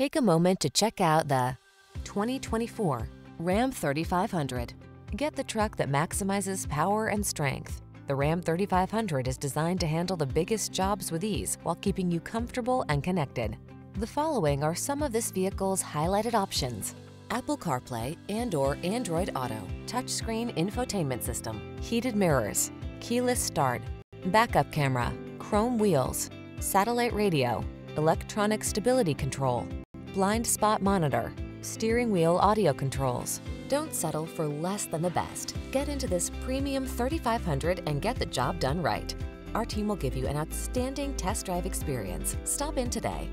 Take a moment to check out the 2024 Ram 3500. Get the truck that maximizes power and strength. The Ram 3500 is designed to handle the biggest jobs with ease while keeping you comfortable and connected. The following are some of this vehicle's highlighted options. Apple CarPlay and or Android Auto, touchscreen infotainment system, heated mirrors, keyless start, backup camera, chrome wheels, satellite radio, electronic stability control, blind spot monitor, steering wheel audio controls. Don't settle for less than the best. Get into this premium 3500 and get the job done right. Our team will give you an outstanding test drive experience. Stop in today.